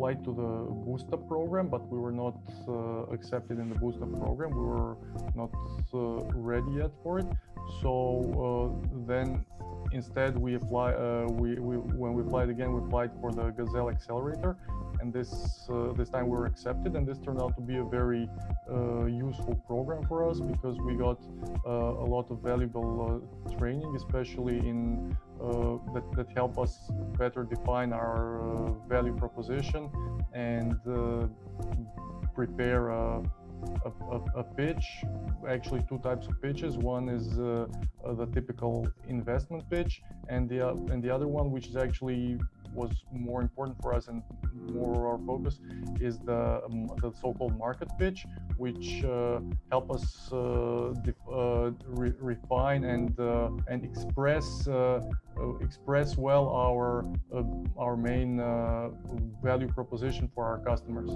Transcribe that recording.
applied to the Booster program, but we were not uh, accepted in the Booster program. We were not uh, ready yet for it. So uh, then instead we apply uh, we, we when we applied again we applied for the Gazelle accelerator and this uh, this time we were accepted and this turned out to be a very useful program for us because we got a lot of valuable training especially in uh, that, help us better define our value proposition and prepare a a, a, pitch, actually two types of pitches. One is uh, uh, the typical investment pitch, and the uh, and the other one, which is actually was more important for us and more our focus, is the um, the so-called market pitch, which uh, help us uh, uh, re refine and and express express well our our main value proposition for our customers.